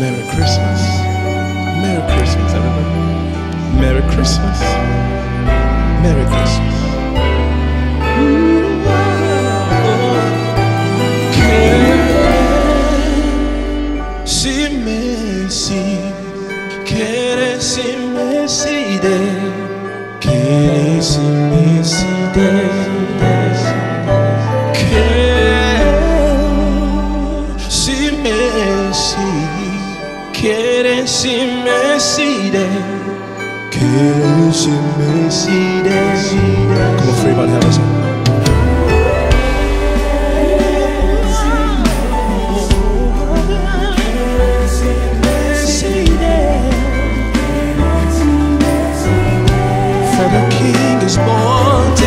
Merry Christmas. Merry Christmas, everybody. Merry Christmas. Merry Christmas. Kérésìmesì, Kérésìmesì dé, Kérésìmesì dé. Kérésìmesì dé. Come on, free everybody have a song. For the King is born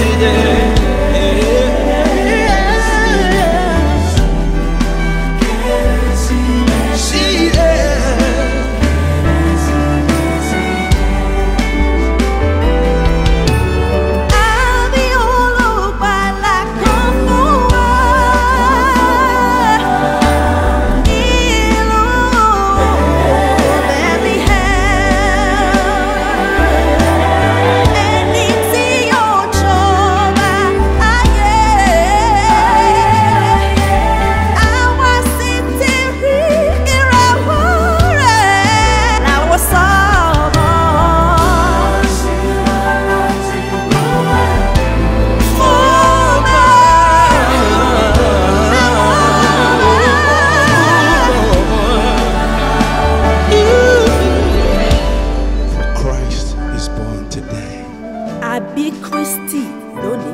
Kristi lónìí,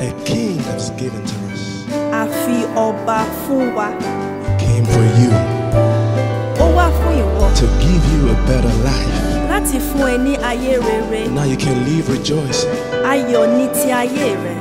A king that is given to us. a fi ọba fún wa. Came for you Ó wá fún ìwọ to give you a better life. láti fún ẹ ní ayé rere. Now you can live rejoicing. Ayọ̀ ní ti ayé rẹ.